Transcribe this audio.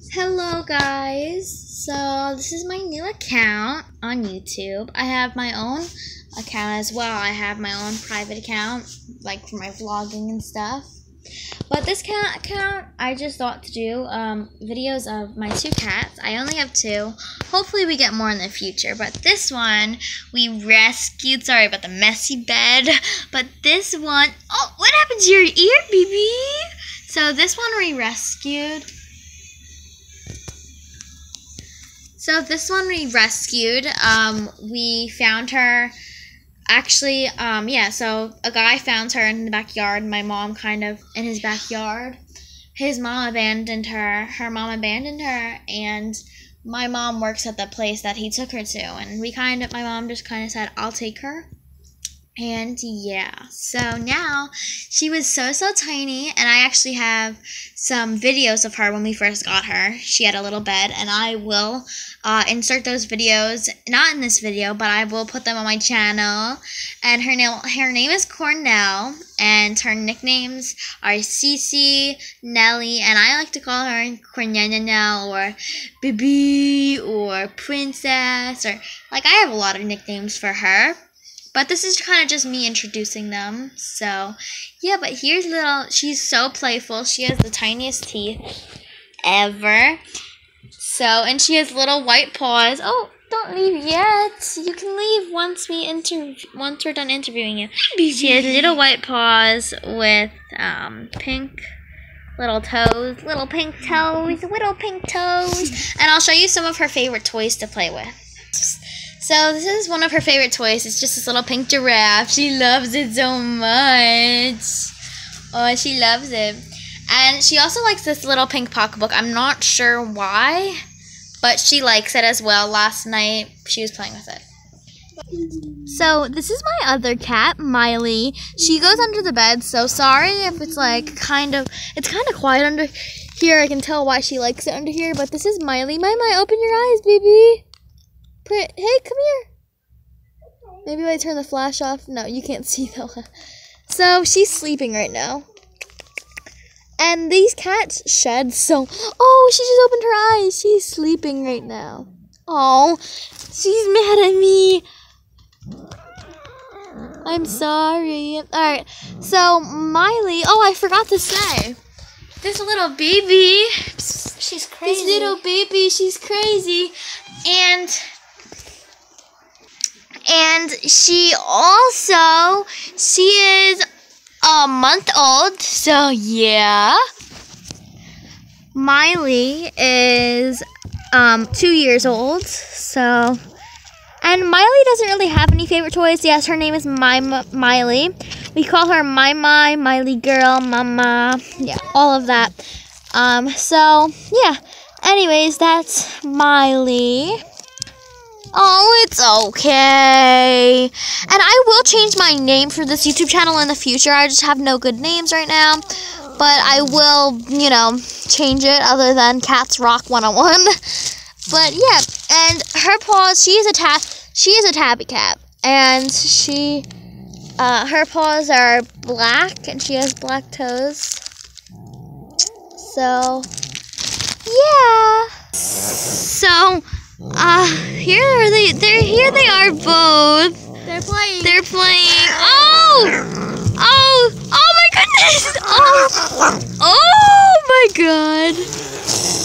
Hello guys, so this is my new account on YouTube. I have my own account as well. I have my own private account, like for my vlogging and stuff. But this cat account, I just thought to do um, videos of my two cats. I only have two. Hopefully we get more in the future. But this one, we rescued. Sorry about the messy bed. But this one, oh, what happened to your ear, baby? So this one we rescued. So this one we rescued. Um, we found her. Actually, um, yeah. So a guy found her in the backyard. My mom kind of in his backyard. His mom abandoned her. Her mom abandoned her, and my mom works at the place that he took her to. And we kind of, my mom just kind of said, "I'll take her." And yeah, so now she was so, so tiny. And I actually have some videos of her when we first got her. She had a little bed, and I will uh, insert those videos, not in this video, but I will put them on my channel. And her name, her name is Cornell, and her nicknames are Cece, Nelly, and I like to call her Cornell or Bibi or Princess, or like I have a lot of nicknames for her. But this is kind of just me introducing them. So, yeah, but here's little, she's so playful. She has the tiniest teeth ever. So, and she has little white paws. Oh, don't leave yet. You can leave once we inter once we're done interviewing you. She has little white paws with um, pink little toes, little pink toes, little pink toes. And I'll show you some of her favorite toys to play with. So this is one of her favorite toys. It's just this little pink giraffe. She loves it so much. Oh, she loves it. And she also likes this little pink pocketbook. I'm not sure why, but she likes it as well. Last night, she was playing with it. So this is my other cat, Miley. She goes under the bed, so sorry if it's like kind of, it's kind of quiet under here. I can tell why she likes it under here, but this is Miley. My, open your eyes, baby. Hey, come here. Maybe if I turn the flash off. No, you can't see though. So she's sleeping right now. And these cats shed so. Oh, she just opened her eyes. She's sleeping right now. Oh, she's mad at me. I'm sorry. Alright, so Miley. Oh, I forgot to say. This little baby. She's crazy. This little baby, she's crazy. And and she also she is a month old so yeah. Miley is um two years old so. And miley doesn't really have any favorite toys. Yes her name is my miley. We call her my my miley girl mama. Yeah all of that. Um so yeah. Anyways that's miley Oh, it's okay. And I will change my name for this YouTube channel in the future. I just have no good names right now. But I will, you know, change it other than Cats Rock 101. but yeah, and her paws, she is a tab she is a tabby cat. And she uh, her paws are black and she has black toes. So yeah. So uh, here are they. They're here. They are both. They're playing. They're playing. Oh, oh, oh my goodness. Oh, oh my god.